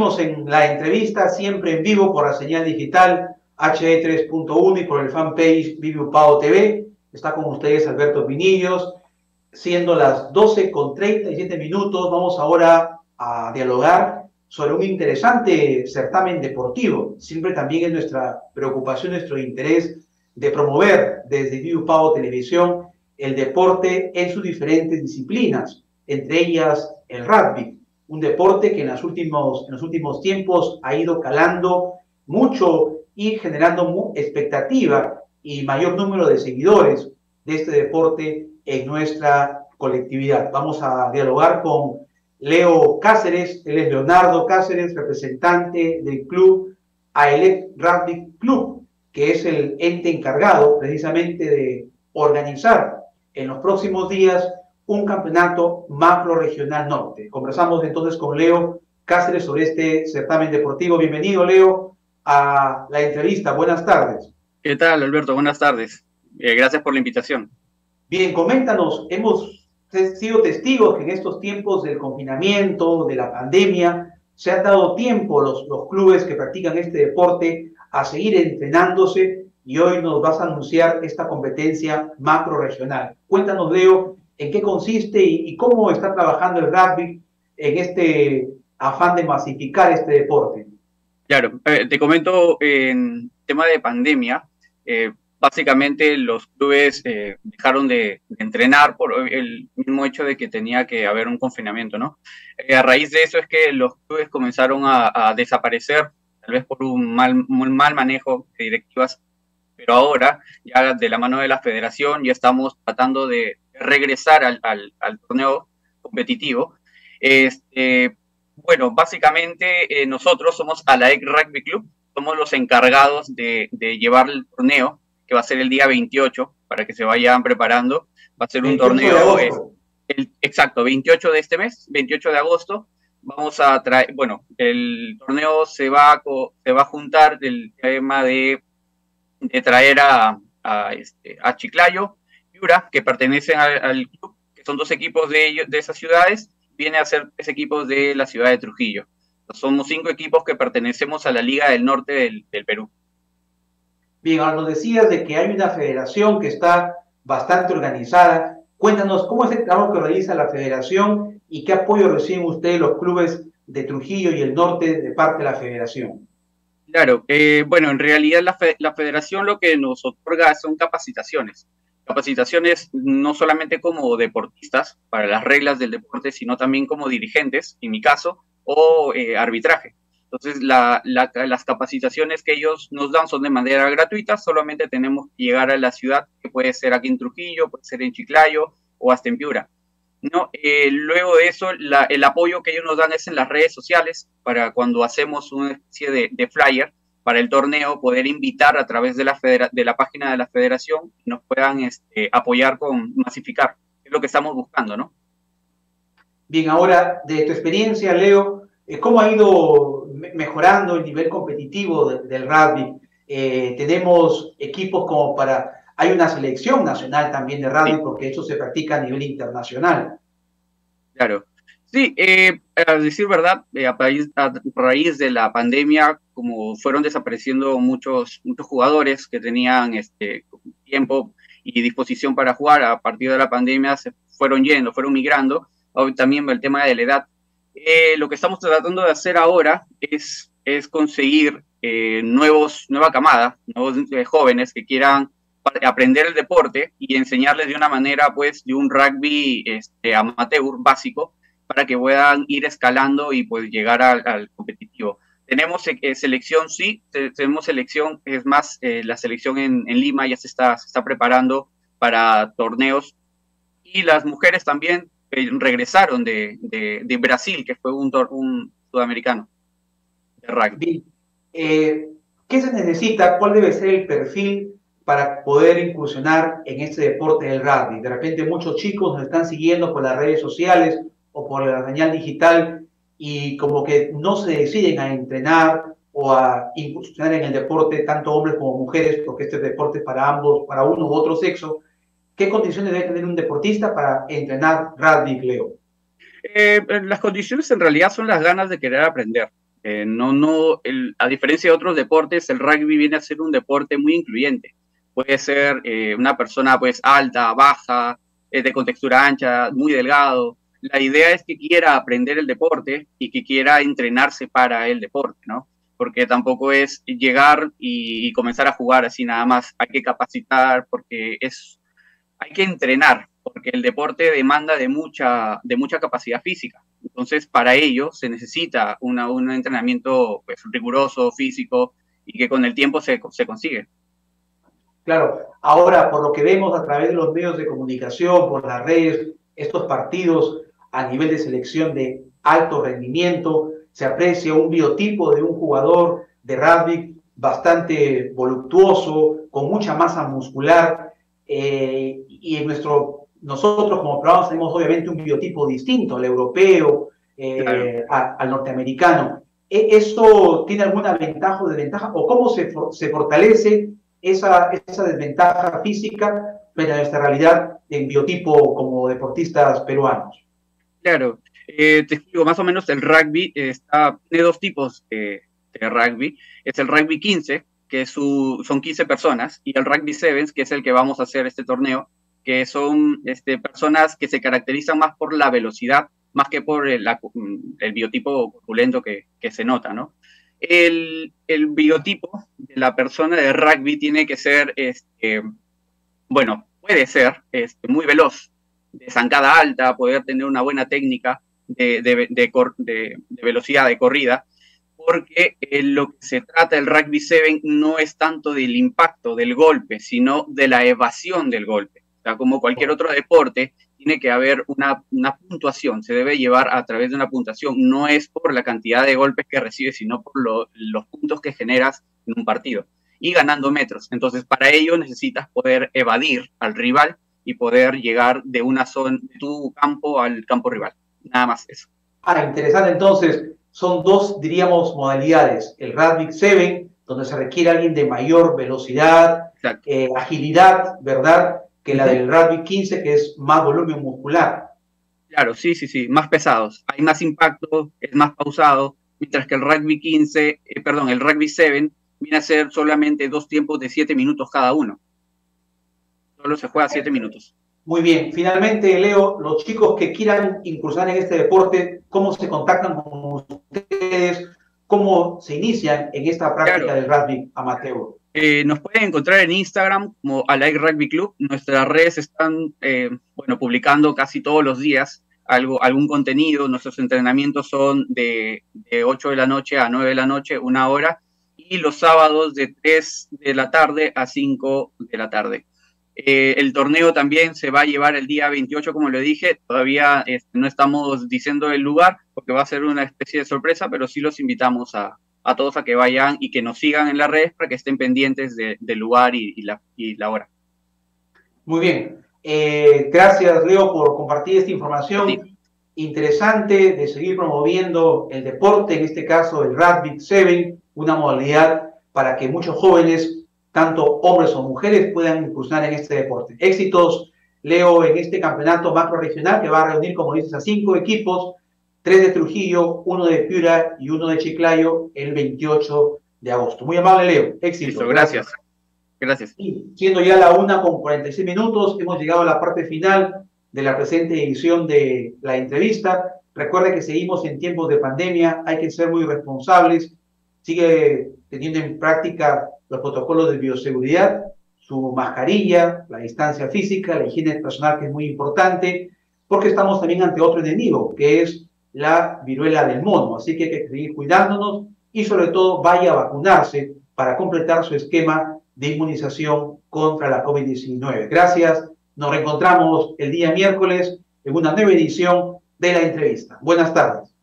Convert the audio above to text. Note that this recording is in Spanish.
Seguimos en la entrevista, siempre en vivo por la señal digital HD 3.1 y por el fanpage Vivo Pau TV. Está con ustedes Alberto Pinillos, siendo las 12 con 37 minutos. Vamos ahora a dialogar sobre un interesante certamen deportivo. Siempre también es nuestra preocupación, nuestro interés de promover desde Vivo Pau Televisión el deporte en sus diferentes disciplinas, entre ellas el rugby un deporte que en, los últimos, en los últimos tiempos ha ido calando mucho y generando expectativa y mayor número de seguidores de este deporte en nuestra colectividad. Vamos a dialogar con Leo Cáceres, él es Leonardo Cáceres, representante del club AELEC Rugby Club, que es el ente encargado precisamente de organizar en los próximos días un campeonato macro regional norte. Conversamos entonces con Leo Cáceres sobre este certamen deportivo. Bienvenido, Leo, a la entrevista. Buenas tardes. ¿Qué tal, Alberto? Buenas tardes. Eh, gracias por la invitación. Bien, coméntanos, hemos sido testigos que en estos tiempos del confinamiento, de la pandemia, se han dado tiempo los, los clubes que practican este deporte a seguir entrenándose y hoy nos vas a anunciar esta competencia macro regional. Cuéntanos, Leo, en qué consiste y, cómo está trabajando el rugby en este afán de masificar este deporte. Claro, eh, te comento en tema de pandemia, eh, básicamente los clubes eh, dejaron de, entrenar por el mismo hecho de que tenía que haber un confinamiento, ¿no? a raíz de eso es que los clubes comenzaron a, desaparecer, tal vez por un mal, un mal manejo de directivas, pero ahora, ya de la mano de la federación, ya estamos tratando de, regresar al, al, torneo competitivo. Este, bueno, básicamente eh, nosotros somos Alaec Rugby Club, somos los encargados de, de, llevar el torneo, que va a ser el día 28, para que se vayan preparando. Va a ser un torneo, eh, el, exacto, 28 de este mes, 28 de agosto. Vamos a traer, bueno, el torneo se va, se va a juntar del tema de, de traer a, a, este, a Chiclayo, que pertenecen al, club, que son dos equipos de, ellos, de esas ciudades, viene a ser tres equipos de la ciudad de Trujillo. somos cinco equipos que pertenecemos a la Liga del Norte del, Perú. Bien, ahora nos decías de que hay una federación que está bastante organizada. Cuéntanos cómo es el trabajo que realiza la federación y qué apoyo reciben ustedes los clubes de Trujillo y el norte de parte de la federación. Claro, eh, bueno, en realidad la, la, federación lo que nos otorga son capacitaciones capacitaciones no solamente como deportistas para las reglas del deporte, sino también como dirigentes, en mi caso, o eh, arbitraje. Entonces, las capacitaciones que ellos nos dan son de manera gratuita, solamente tenemos que llegar a la ciudad, que puede ser aquí en Trujillo, puede ser en Chiclayo o hasta en Piura. No, eh, luego de eso, el apoyo que ellos nos dan es en las redes sociales, para cuando hacemos una especie de flyer, para el torneo poder invitar a través de la, de la página de la federación y nos puedan este, apoyar con masificar. Es lo que estamos buscando, ¿no? Bien, ahora de tu experiencia, Leo, eh, ¿cómo ha ido mejorando el nivel competitivo del rugby? Eh, tenemos equipos como para... Hay una selección nacional también de rugby porque eso se practica a nivel internacional. Claro. Sí, eh, a decir verdad, eh, a, raíz, de la pandemia, como fueron desapareciendo muchos, muchos jugadores que tenían este tiempo y disposición para jugar, a partir de la pandemia se fueron yendo, fueron migrando. También el tema de la edad. Eh, lo que estamos tratando de hacer ahora es, es conseguir nuevos, nueva camada, nuevos jóvenes que quieran aprender el deporte y enseñarles de una manera, pues, de un rugby este, amateur básico, para que puedan ir escalando y pues llegar al, competitivo. Tenemos eh, selección, sí, tenemos selección, es más, eh, la selección en, Lima ya se está, se está preparando para torneos y las mujeres también eh, regresaron de, de, Brasil, que fue un, un sudamericano de rugby. ¿Qué se necesita? ¿Cuál debe ser el perfil para poder incursionar en este deporte del rugby? De repente muchos chicos nos están siguiendo por las redes sociales o por la señal digital y como que no se deciden a entrenar o a incursionar en el deporte, tanto hombres como mujeres, porque este deporte es para ambos, para uno u otro sexo. ¿Qué condiciones debe tener un deportista para entrenar rugby, Leo? Eh, las condiciones en realidad son las ganas de querer aprender. Eh, no, no, a diferencia de otros deportes, el rugby viene a ser un deporte muy incluyente. Puede ser eh, una persona pues alta, baja, de contextura ancha, muy delgado. La idea es que quiera aprender el deporte y que quiera entrenarse para el deporte, ¿no? Porque tampoco es llegar y, comenzar a jugar así nada más. Hay que capacitar porque es, hay que entrenar porque el deporte demanda de mucha, de mucha capacidad física. Entonces, para ello se necesita un entrenamiento pues, riguroso, físico, y que con el tiempo se consigue. Claro, ahora por lo que vemos a través de los medios de comunicación, por las redes, estos partidos a nivel de selección de alto rendimiento, se aprecia un biotipo de un jugador de rugby bastante voluptuoso, con mucha masa muscular, eh, y en nuestro nosotros como peruanos tenemos obviamente un biotipo distinto al europeo, eh, al norteamericano. ¿E-, ¿Eso tiene alguna ventaja o desventaja? ¿O cómo se, se fortalece esa, esa desventaja física frente a nuestra realidad en biotipo como deportistas peruanos? Claro, eh, te explico, más o menos el rugby está, tiene dos tipos de, rugby. Es el rugby 15, que su, son 15 personas, y el rugby 7, que es el que vamos a hacer este torneo, que son este, personas que se caracterizan más por la velocidad, más que por el, biotipo corpulento que, se nota, ¿no? El, el, biotipo de la persona de rugby tiene que ser, este, bueno, puede ser este, muy veloz, de zancada alta, poder tener una buena técnica de, de, de, velocidad de corrida, porque eh, lo que se trata del rugby 7 no es tanto del impacto, del golpe, sino de la evasión del golpe como cualquier otro deporte, tiene que haber una, puntuación, se debe llevar a través de una puntuación. No es por la cantidad de golpes que recibes, sino por los puntos que generas en un partido y ganando metros. Entonces, para ello necesitas poder evadir al rival y poder llegar de una zona, de tu campo al campo rival. Nada más eso. Ah, interesante. Entonces, son dos, diríamos, modalidades. El Rugby 7, donde se requiere alguien de mayor velocidad, eh, agilidad, ¿verdad? que la del rugby 15, que es más volumen muscular. Claro, sí, sí, sí, más pesados. Hay más impacto, es más pausado, mientras que el rugby 15, eh, perdón, el rugby 7 viene a ser solamente dos tiempos de siete minutos cada uno. Solo se juega siete minutos. Muy bien. Finalmente, Leo, los chicos que quieran incursionar en este deporte, ¿cómo se contactan con ustedes? ¿Cómo se inician en esta práctica del rugby amateur? Eh, nos pueden encontrar en Instagram como Alike Rugby Club. Nuestras redes están, eh, bueno, publicando casi todos los días algo, algún contenido. Nuestros entrenamientos son de, de 8 de la noche a 9 de la noche, una hora, y los sábados de 3 de la tarde a 5 de la tarde. Eh, el torneo también se va a llevar el día 28, como le dije. Todavía este, no estamos diciendo el lugar porque va a ser una especie de sorpresa, pero sí los invitamos a, a todos a que vayan y que nos sigan en las redes para que estén pendientes del lugar y, la, y la hora. Muy bien. Eh, gracias, Leo, por compartir esta información interesante de seguir promoviendo el deporte, en este caso el Rugby 7, una modalidad para que muchos jóvenes, tanto hombres o mujeres, puedan incursionar en este deporte. Éxitos, Leo, en este campeonato macro regional que va a reunir, como dices, a cinco equipos tres de Trujillo, uno de Piura y uno de Chiclayo el 28 de agosto. Muy amable, Leo. Éxito. gracias. Gracias. Y siendo ya la una con 46 minutos, hemos llegado a la parte final de la presente edición de la entrevista. Recuerde que seguimos en tiempos de pandemia, hay que ser muy responsables. Sigue teniendo en práctica los protocolos de bioseguridad, su mascarilla, la distancia física, la higiene personal, que es muy importante, porque estamos también ante otro enemigo, que es la viruela del mono. Así que hay que seguir cuidándonos y sobre todo vaya a vacunarse para completar su esquema de inmunización contra la COVID-19. Gracias. Nos reencontramos el día miércoles en una nueva edición de la entrevista. Buenas tardes.